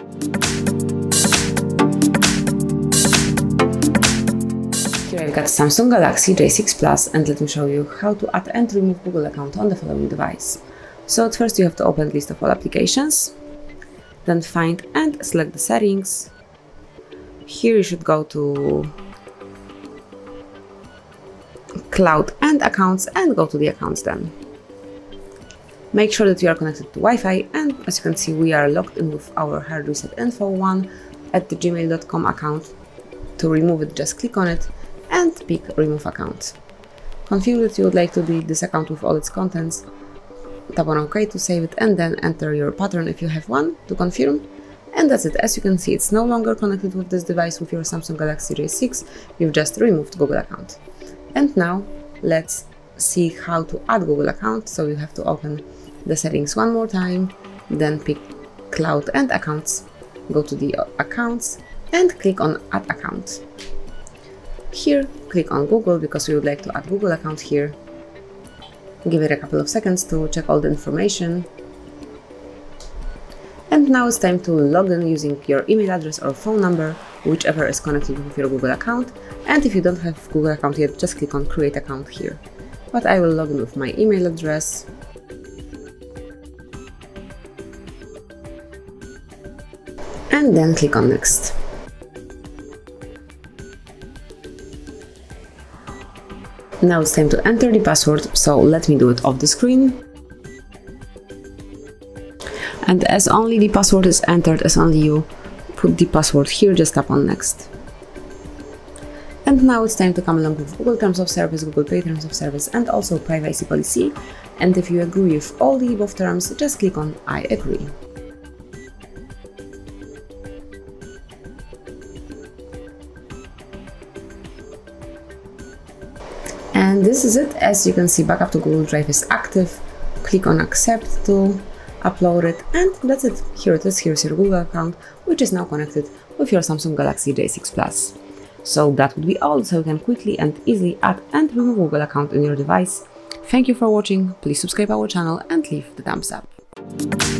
Here I've got Samsung Galaxy J6 Plus and let me show you how to add and remove Google account on the following device. So at first you have to open list of all applications, then find and select the settings. Here you should go to cloud and accounts and go to the accounts then. Make sure that you are connected to Wi-Fi and as you can see we are logged in with our hard reset info one at the gmail.com account. To remove it just click on it and pick remove account. Configure that you would like to delete this account with all its contents, tap on OK to save it and then enter your pattern if you have one to confirm. And that's it, as you can see it's no longer connected with this device with your Samsung Galaxy J6, you've just removed Google account. And now let's see how to add Google account, so you have to open the settings one more time, then pick cloud and accounts, go to the accounts and click on add account. Here, click on Google because we would like to add Google account here. Give it a couple of seconds to check all the information. And now it's time to log in using your email address or phone number, whichever is connected with your Google account. And if you don't have Google account yet, just click on create account here. But I will log in with my email address and then click on next. Now it's time to enter the password, so let me do it off the screen. And as only the password is entered, as only you put the password here, just tap on next. And now it's time to come along with Google Terms of Service, Google Pay Terms of Service, and also privacy policy. And if you agree with all the above terms, just click on I agree. And this is it. As you can see backup to google drive is active. Click on accept to upload it and that's it. Here it is. Here's your google account which is now connected with your samsung galaxy j6 plus. So that would be all. So you can quickly and easily add and remove google account in your device. Thank you for watching. Please subscribe our channel and leave the thumbs up